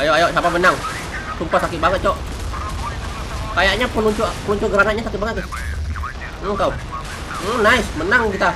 Ayo ayo siapa menang? Sumpah sakit banget, Cok. Kayaknya peluncur peluncur granatnya sakit banget, guys. Hmm, kau. Hmm, nice, menang kita.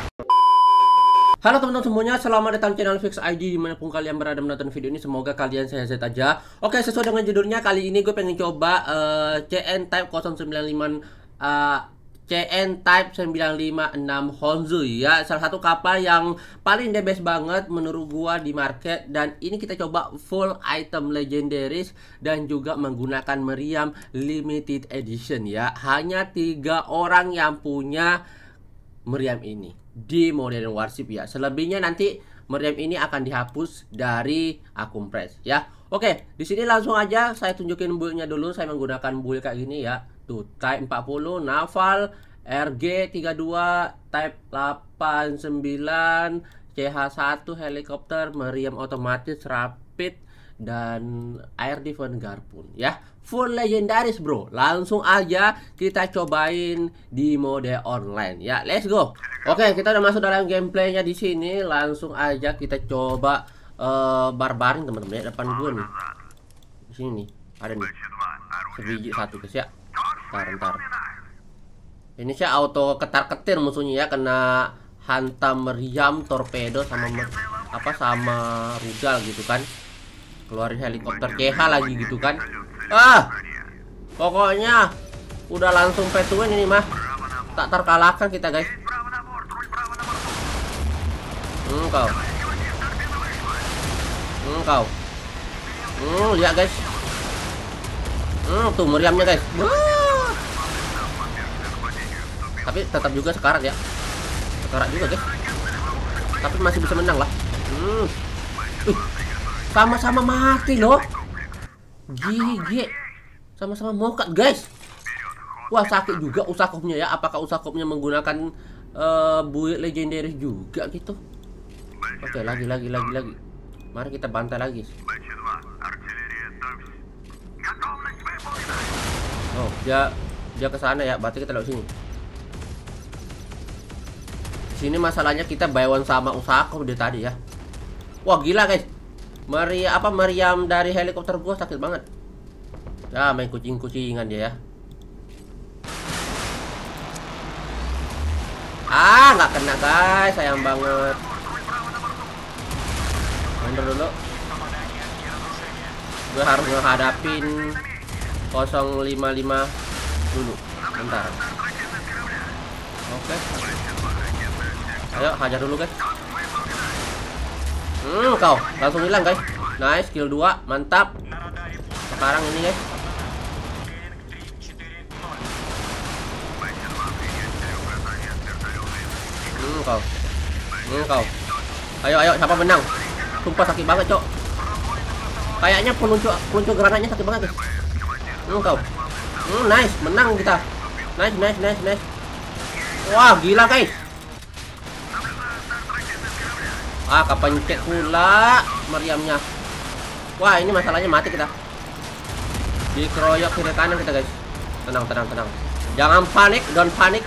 Halo teman-teman semuanya, selamat datang di channel Fix ID di mana pun kalian berada menonton video ini Semoga kalian sehat-sehat aja Oke, sesuai dengan judulnya, kali ini gue pengen coba uh, CN Type 095 uh, CN Type 956 Honzu. Ya Salah satu kapal yang paling the best banget menurut gua di market. Dan ini kita coba full item legendaris Dan juga menggunakan meriam limited edition. Ya Hanya tiga orang yang punya meriam ini di Modern Warship. Ya Selebihnya nanti meriam ini akan dihapus dari akun press. Ya Oke, di sini langsung aja saya tunjukin buildnya dulu. Saya menggunakan build kayak gini ya. Tuh, Type 40 Naval RG32 Type 89 CH1 helikopter meriam otomatis rapid dan air defense garpun. Ya full legendaris bro. Langsung aja kita cobain di mode online. Ya let's go. Oke kita udah masuk dalam gameplaynya di sini. Langsung aja kita coba uh, barbarin teman-teman. Ya depan gue nih. Di sini ada nih. Sebiji satu guys ya ntar ntar ini sih auto ketar-ketir musuhnya ya kena hantam meriam torpedo sama apa sama rudal gitu kan. Keluarin helikopter CH lagi gitu kan. Ah! Pokoknya udah langsung petuin ini mah. Tak terkalahkan kita guys. Hmm kau hmm hmm lihat guys. Hmm tuh meriamnya guys. Wah. Tapi tetap juga sekarat ya. Sekarat juga guys tapi masih bisa menang lah. Hmm. Sama-sama mati loh gigi. Sama-sama mokat guys. Wah sakit juga usakopnya ya. Apakah usakopnya menggunakan uh, build legendaris juga gitu? Oke lagi lagi lagi lagi. Mari kita bantai lagi. Oh dia dia ke sana ya. Berarti kita lewat sini sini masalahnya kita bayawan sama usakop dia tadi ya wah gila guys Maria apa meriam dari helikopter gua sakit banget. Ya main kucing-kucingan dia ya. Ah nggak kena guys, sayang banget. Mundur dulu. Gue harus menghadapin 055 dulu. Bentar. Oke. Ayo hajar dulu guys. Hmm, kau langsung hilang, guys. Nice, skill 2, mantap. Sekarang ini, guys. Hmm, kau. Hmm, kau. Ayo, ayo, siapa menang? Sumpah sakit banget, Cok. Kayaknya peluncur peluncur granatnya sakit banget, guys. Hmm, kau. Hmm, nice, menang kita. Nice, nice, nice, nice. Wah, gila, guys. Ah, kepencet pula meriamnya. Wah, ini masalahnya mati kita. Dikeroyok kiri kanan kita, guys. Tenang, tenang, tenang. Jangan panik, don't panik.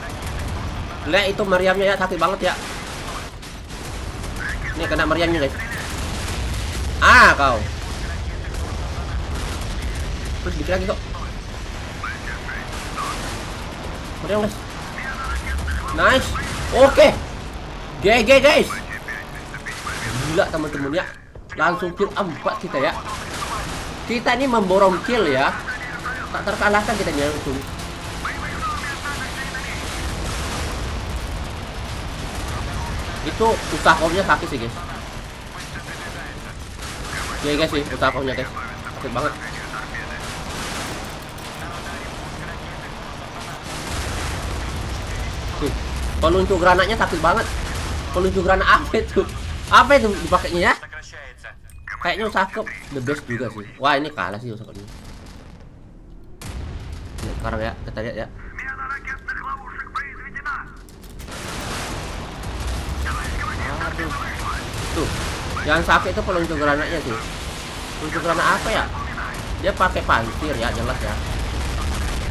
Lihat itu meriamnya ya, sakit banget ya. Ini kena meriamnya, guys. Ah, kau. Terus dikit lagi kok. Meriam, guys. Nice. Oke. Okay. GG, guys gila teman-teman ya. Langsung kill 4 kita ya. Kita ini memborong kill ya. Tak terkalahkan kita langsung. Itu usahakomnya sakit sih guys. Ya guys sih usahakomnya guys. Sakit banget. Peluncur granatnya sakit banget. Peluncur granat apa tuh apa itu dipakainya ya? Kayaknya Usakop the best juga sih. Wah, ini kalah sih Usakop ini. Nah, sekarang ya, kita lihat ya. Aduh. Tuh. Yang sakit itu peluncur granatnya sih. Peluncur granat apa ya? Dia pakai pansir ya, jelas ya.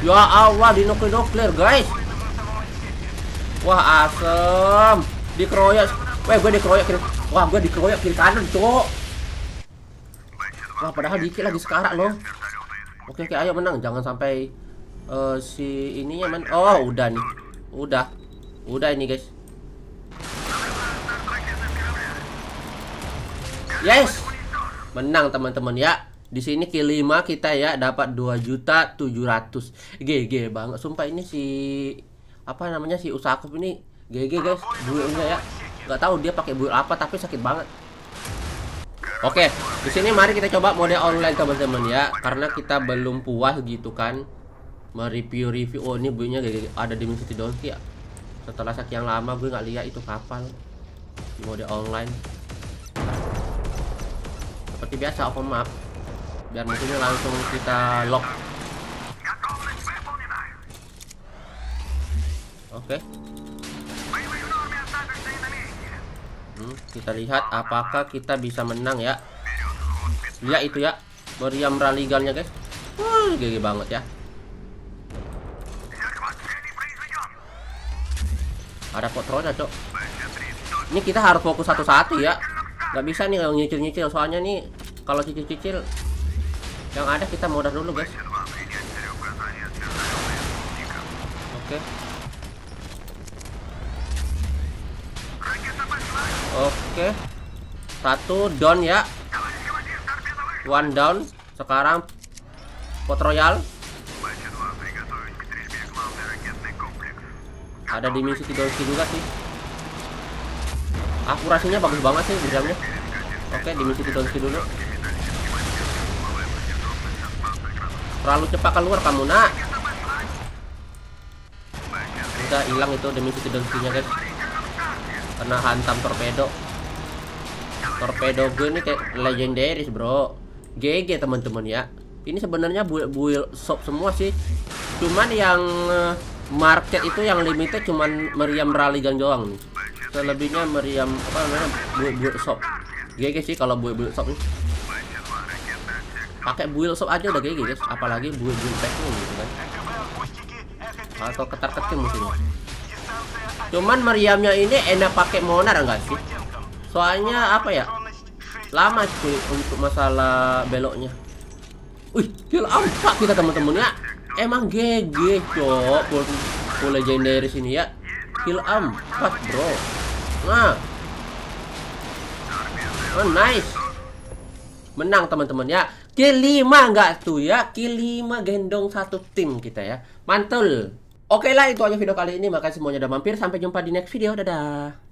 Ya Allah, di nuklir guys. Wah, asem. Dikeroyok. Wah, gue dikeroyok Wah, gue dikeroyok kiri kanan, cok. Wah, padahal dikit lagi sekarat loh. Oke, oke, ayo menang. Jangan sampai uh, si ininya men. Oh, udah nih. Udah. Udah ini, guys. Yes. Menang teman-teman ya. Di sini kill 5 kita ya dapat 2 juta 700. GG banget. Sumpah ini si apa namanya si Usakup ini GG guys. Builnya ya. Gak tahu dia pakai build apa tapi sakit banget. Oke, di sini mari kita coba mode online teman-teman ya, karena kita belum puas gitu kan mereview-review. Oh ini build-nya ada di City Donkey ya. Setelah sekian lama gue nggak lihat itu kapal mode online. Seperti biasa open map, biar musuhnya langsung kita lock. Oke. Hmm, kita lihat apakah kita bisa menang ya. Lihat itu ya, meriam raligalnya guys. Wah, gede banget ya. Ada potronya, Cok. Ini kita harus fokus satu-satu ya. Gak bisa nih yang nyicil-nyicil soalnya nih kalau cicil-cicil yang ada kita modal dulu, guys. Oke. Okay. Oke. Satu down ya. One down. Sekarang pot royal. Ada dimensi Tidolski juga sih. Akurasinya bagus banget sih jamnya. Oke, dimensi Tidolski dulu. Terlalu cepat keluar kamu, nak. Udah hilang itu dimensi Tidolskinya, guys kena hantam torpedo. Torpedo gue ini kayak legendaris bro. GG teman-teman ya. Ini sebenarnya build, build shop semua sih. Cuman yang eh, market itu yang limited cuman meriam raligan doang nih. Selebihnya meriam apa namanya build, build shop. GG sih kalau build build shop nih. Pakai build shop aja udah GG guys. Apalagi build build pack gitu kan. Atau ketar ketir musuhnya Cuman meriamnya ini enak pakai monar enggak sih? Soalnya apa ya? Lama cuy untuk masalah beloknya. Wih, kill empat kita teman-teman ya. Emang GG, cok. Full legendary sini ya. Kill empat, bro. Nah. Oh, nice. Menang teman-teman ya. Kill 5 enggak tuh ya? Kill 5 gendong satu tim kita ya. Mantul. Oke lah itu aja video kali ini. Makasih semuanya udah mampir. Sampai jumpa di next video. Dadah.